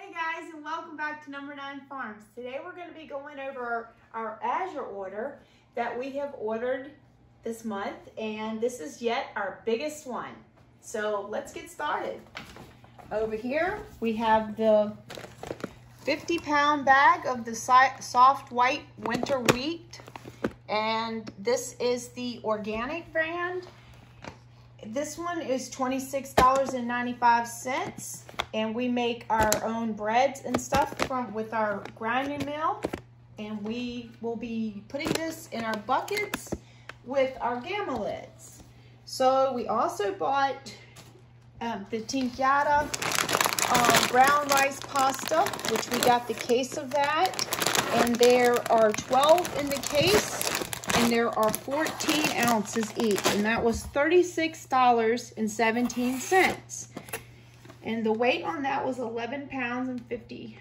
Hey guys, and welcome back to Number 9 Farms. Today we're going to be going over our Azure order that we have ordered this month, and this is yet our biggest one. So let's get started. Over here, we have the 50 pound bag of the soft white winter wheat, and this is the organic brand. This one is $26.95 and we make our own breads and stuff from with our grinding mill and we will be putting this in our buckets with our gamma lids. So we also bought um, the Tinkyada um, brown rice pasta, which we got the case of that. And there are 12 in the case and there are 14 ounces each. And that was $36.17. And the weight on that was 11 pounds and 50.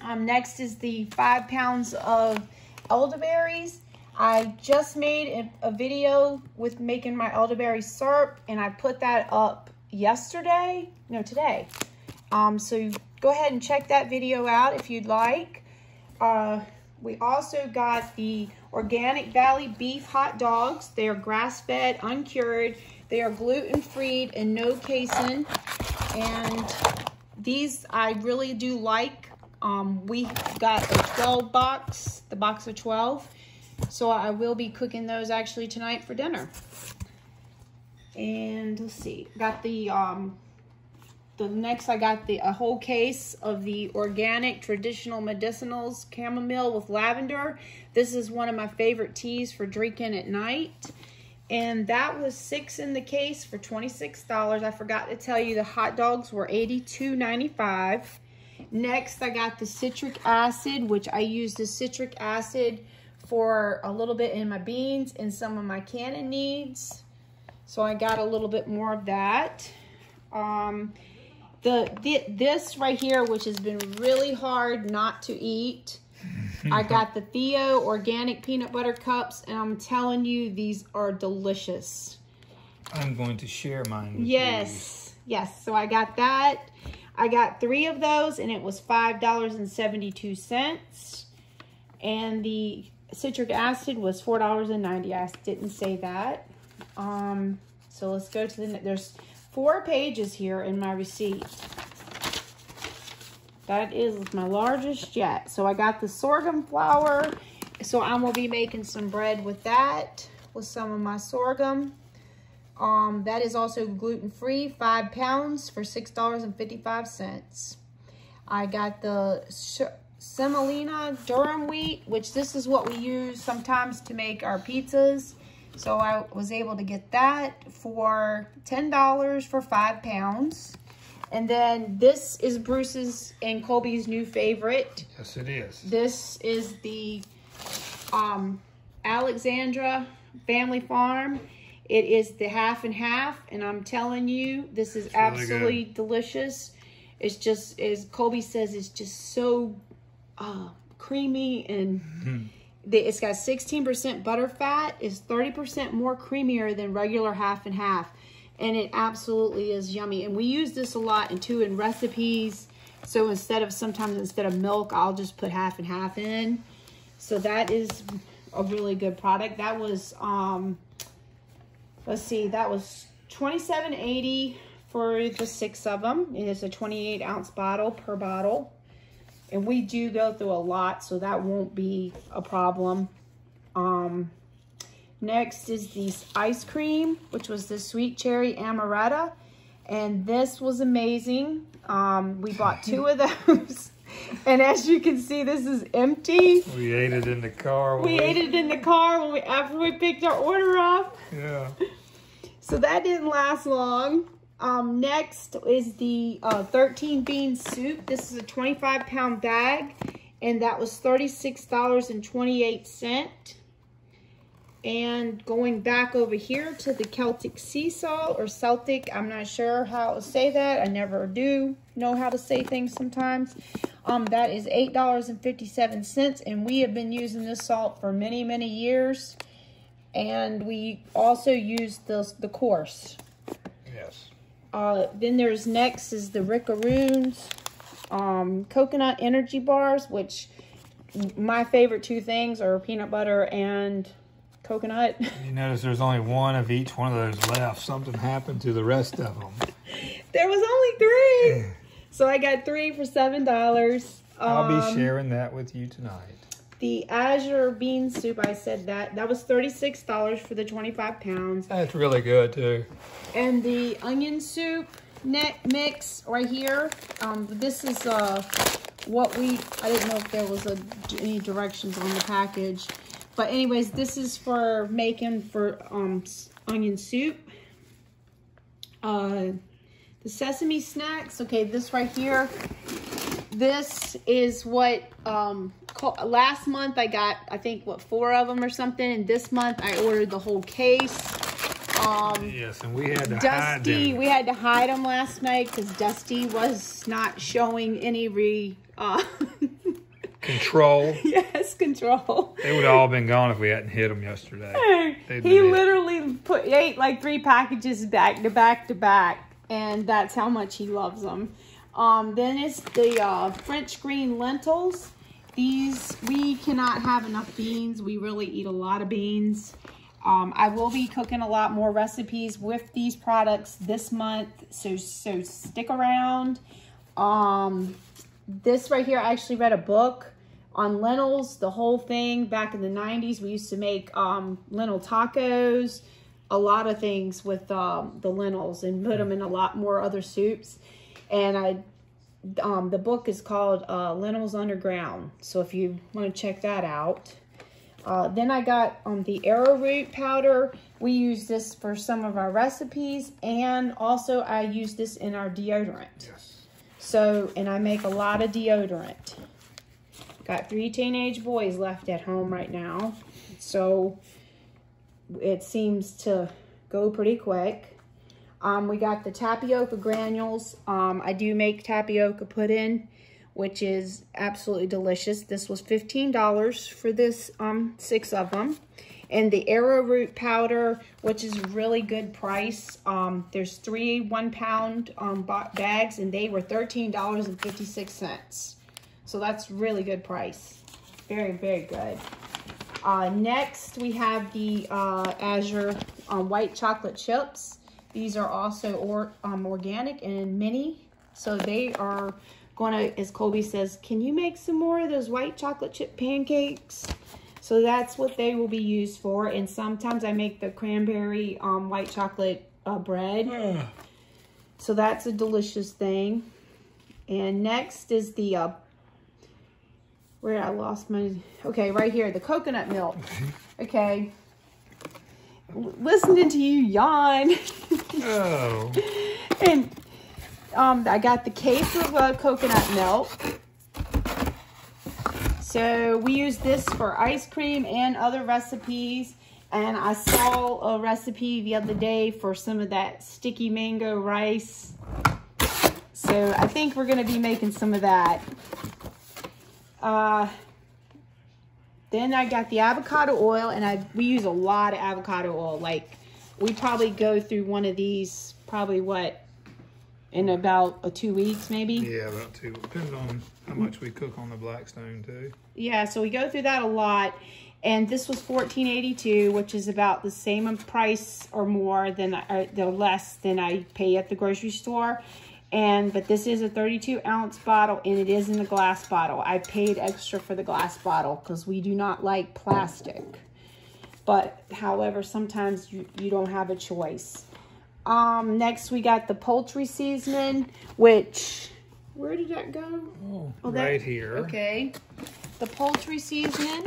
Um, next is the five pounds of elderberries. I just made a, a video with making my elderberry syrup and I put that up yesterday, no today. Um, so go ahead and check that video out if you'd like. Uh, we also got the Organic Valley beef hot dogs. They are grass-fed, uncured. They are gluten-free and no casein. And these I really do like. Um, we got a 12 box, the box of 12. So I will be cooking those actually tonight for dinner. And let's see, got the um, the next I got the a whole case of the organic traditional medicinals chamomile with lavender. This is one of my favorite teas for drinking at night. And that was six in the case for $26. I forgot to tell you the hot dogs were $82.95. Next, I got the citric acid, which I use the citric acid for a little bit in my beans and some of my canning needs. So I got a little bit more of that. Um, the, the This right here, which has been really hard not to eat, I got the Theo organic peanut butter cups, and I'm telling you, these are delicious. I'm going to share mine with Yes, you. yes. So I got that. I got three of those, and it was $5.72. And the citric acid was $4.90. I didn't say that. Um, so let's go to the, there's four pages here in my receipt. That is my largest yet. So I got the sorghum flour. So I'm to be making some bread with that, with some of my sorghum. Um, that is also gluten-free, five pounds for $6.55. I got the semolina durum wheat, which this is what we use sometimes to make our pizzas. So I was able to get that for $10 for five pounds. And then this is Bruce's and Colby's new favorite. Yes, it is. This is the um, Alexandre Family Farm. It is the half and half, and I'm telling you, this is it's absolutely really delicious. It's just, as Colby says, it's just so uh, creamy and mm-hmm. it's got 16% butter fat. It's 30% more creamier than regular half and half and it absolutely is yummy. And we use this a lot in too in recipes. So instead of sometimes instead of milk, I'll just put half and half in. So that is a really good product. That was um let's see, that was 27.80 for the six of them. It is a 28 ounce bottle per bottle. And we do go through a lot, so that won't be a problem. Um, Next is the ice cream, which was the sweet cherry amaretto. And this was amazing. Um, we bought two of those. and as you can see, this is empty. We ate it in the car. We, we ate it in the car when we, after we picked our order up. Yeah. So that didn't last long. Um, next is the uh, 13 bean soup. This is a 25 pound bag and that was $36.28. And going back over here to the Celtic sea salt or Celtic, I'm not sure how to say that. I never do know how to say things sometimes. Um, that is $8.57 and we have been using this salt for many, many years. And we also use the, the coarse. Yes. Uh, then there's next is the Rickaroons um, coconut energy bars, which my favorite two things are peanut butter and coconut. You notice there's only one of each one of those left. Something happened to the rest of them. there was only three. So I got three for seven dollars. I'll be um, sharing that with you tonight. The Azure bean soup, I said that. That was $36 for the 25 pounds. That's really good too. And the onion soup net mix right here. Um, this is uh, what we, I didn't know if there was a, any directions on the package. But anyways, this is for making for um, onion soup. Uh, the sesame snacks. Okay, this right here. This is what, um, last month I got, I think, what, four of them or something. And this month I ordered the whole case. Um, yes, and we had to Dusty, hide them. We had to hide them last night because Dusty was not showing any re... Uh, control. yes, control. They would have all been gone if we hadn't hit them yesterday. he literally put ate like three packages back to back to back, and that's how much he loves them. Um, then it's the uh, French green lentils. These, we cannot have enough beans. We really eat a lot of beans. Um, I will be cooking a lot more recipes with these products this month, so so stick around. Um, this right here, I actually read a book on lentils, the whole thing. Back in the 90s, we used to make um, lentil tacos, a lot of things with um, the lentils and put them in a lot more other soups. And I, um, the book is called uh, Lentils Underground. So if you want to check that out. Uh, then I got um, the arrowroot powder. We use this for some of our recipes. And also I use this in our deodorant. Yes. So, and I make a lot of deodorant. Got three teenage boys left at home right now. So it seems to go pretty quick. Um, we got the tapioca granules. Um, I do make tapioca pudding, which is absolutely delicious. This was $15 for this um, six of them. And the arrowroot powder, which is really good price. Um, there's three one pound um, bags and they were $13.56. So that's really good price. Very, very good. Uh, next, we have the uh, Azure um, white chocolate chips. These are also or, um, organic and mini. So they are going to, as Colby says, can you make some more of those white chocolate chip pancakes? So that's what they will be used for. And sometimes I make the cranberry um, white chocolate uh, bread. So that's a delicious thing. And next is the uh, where I lost my, okay, right here, the coconut milk. Okay. Listening to you yawn. oh. And um, I got the case of uh, coconut milk. So we use this for ice cream and other recipes. And I saw a recipe the other day for some of that sticky mango rice. So I think we're going to be making some of that. Uh, then I got the avocado oil, and I we use a lot of avocado oil. Like, we probably go through one of these, probably what, in about a two weeks, maybe? Yeah, about two. Depends on how much we cook on the Blackstone, too. Yeah, so we go through that a lot. And this was fourteen eighty two, which is about the same price or more than, or the less than I pay at the grocery store and but this is a 32 ounce bottle and it is in a glass bottle. I paid extra for the glass bottle because we do not like plastic. But however sometimes you, you don't have a choice. Um next we got the poultry seasoning which where did that go? Oh, oh right here. Okay. The poultry seasoning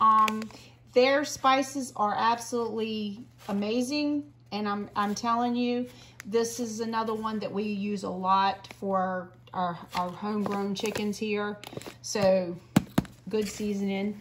um their spices are absolutely amazing and i'm i'm telling you this is another one that we use a lot for our, our homegrown chickens here. So good seasoning.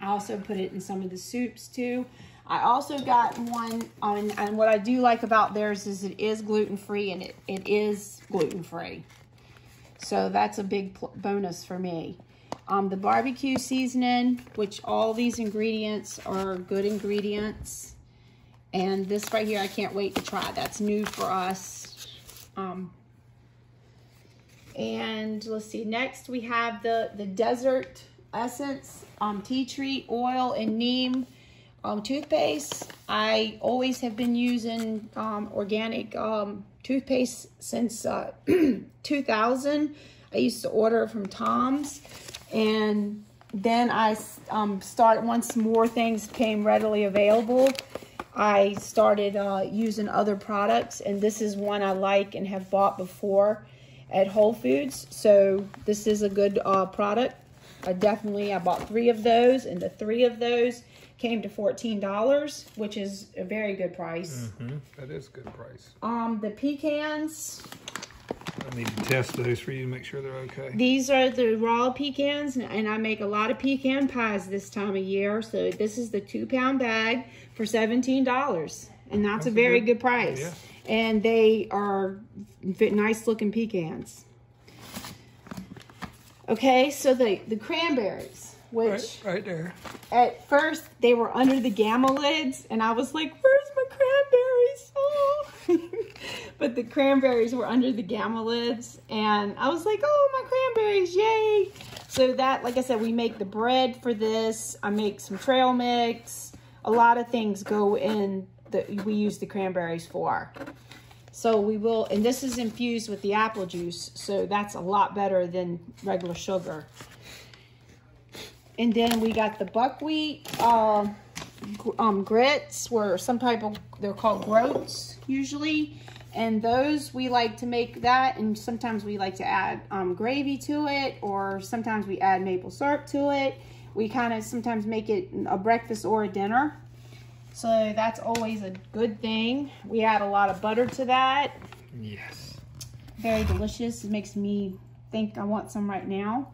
I also put it in some of the soups too. I also got one on, and what I do like about theirs is it is gluten-free and it, it is gluten-free. So that's a big bonus for me. Um, the barbecue seasoning, which all these ingredients are good ingredients. And this right here, I can't wait to try. That's new for us. Um, And let's see, next we have the, the Desert Essence um, Tea Tree Oil and Neem um, toothpaste. I always have been using um, organic um, toothpaste since uh, 2000. I used to order from Tom's and then I um, started, once more things became readily available, I started uh, using other products and this is one I like and have bought before at Whole Foods. So this is a good uh, product. I definitely, I bought three of those and the three of those came to $14, which is a very good price. Mm -hmm. That is a good price. Um, the pecans, I need to test those for you to make sure they're okay. These are the raw pecans, and I make a lot of pecan pies this time of year. So this is the two pound bag for $17. And that's, that's a very good, good price. Yeah. And they are nice looking pecans. Okay, so the, the cranberries, which right, right there. At first, they were under the gamma lids, and I was like, where's my cranberries? Oh. but the cranberries were under the gamma lids, and I was like, oh, my cranberries, yay. So that, like I said, we make the bread for this. I make some trail mix. A lot of things go in that we use the cranberries for. So we will, and this is infused with the apple juice, so that's a lot better than regular sugar. And then we got the buckwheat uh, um, grits, where some type of, they're called groats usually. And those, we like to make that, and sometimes we like to add um, gravy to it, or sometimes we add maple syrup to it. We kind of sometimes make it a breakfast or a dinner. So that's always a good thing. We add a lot of butter to that. Yes. Very delicious. It makes me think I want some right now.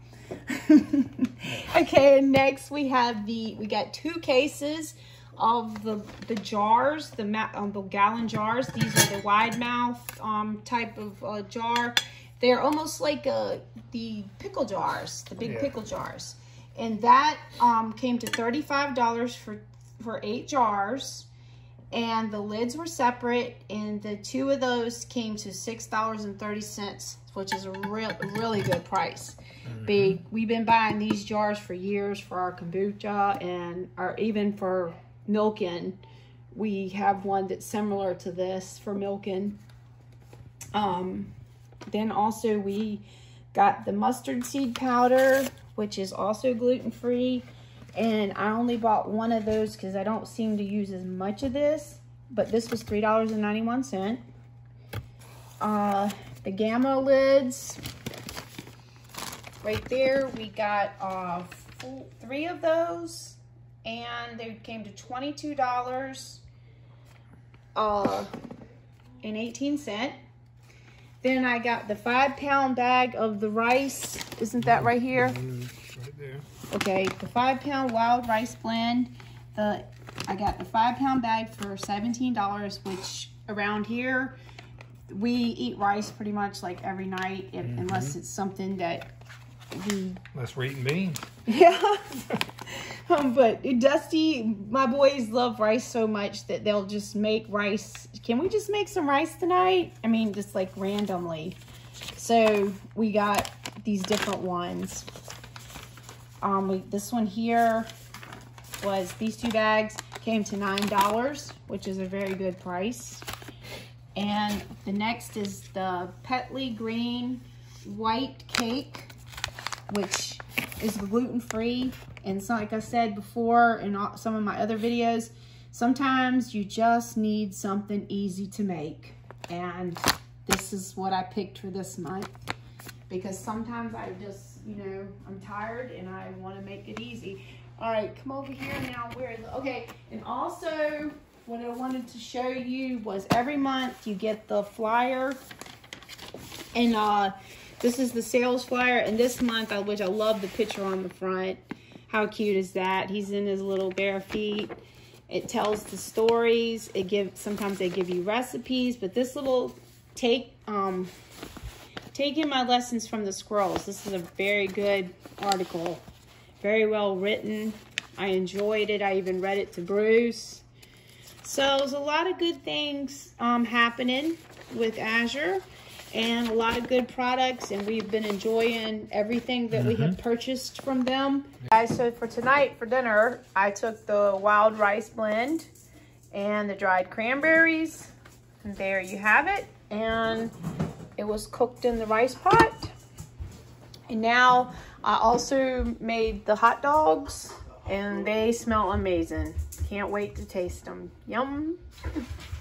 okay, and next we have the, we got two cases of the the jars, the um, the gallon jars. These are the wide mouth um, type of uh, jar. They're almost like uh, the pickle jars, the big yeah. pickle jars. And that um, came to $35 for for eight jars and the lids were separate and the two of those came to six dollars and thirty cents which is a real really good price mm -hmm. We've been buying these jars for years for our kombucha and our even for milking we have one that's similar to this for milking um then also we got the mustard seed powder which is also gluten-free and I only bought one of those because I don't seem to use as much of this. But this was $3.91. Uh, the Gamma lids. Right there, we got uh, three of those. And they came to $22 uh, and 18 cent. Then I got the five pound bag of the rice. Isn't that right here? Right there. Okay, the five pound wild rice blend. The I got the five pound bag for $17, which around here, we eat rice pretty much like every night, mm -hmm. unless it's something that we... Unless we're eating beans. Yeah. um, but Dusty, my boys love rice so much that they'll just make rice. Can we just make some rice tonight? I mean, just like randomly. So we got these different ones. Um, we, this one here was, these two bags came to $9, which is a very good price. And the next is the Petley Green White Cake, which is gluten-free. And so, like I said before in some of my other videos, sometimes you just need something easy to make. And this is what I picked for this month. Because sometimes I just you know, I'm tired and I want to make it easy. All right, come over here now. Where is Okay, and also what I wanted to show you was every month you get the flyer. And uh, this is the sales flyer. And this month, which I love the picture on the front. How cute is that? He's in his little bare feet. It tells the stories. It gives sometimes they give you recipes, but this little take um Taking my lessons from the squirrels. This is a very good article. Very well written. I enjoyed it. I even read it to Bruce. So there's a lot of good things um, happening with Azure. And a lot of good products and we've been enjoying everything that we have mm-hmm. purchased from them. Guys, so for tonight for dinner, I took the wild rice blend and the dried cranberries. And there you have it. And it was cooked in the rice pot. And now I also made the hot dogs and they smell amazing. Can't wait to taste them. Yum.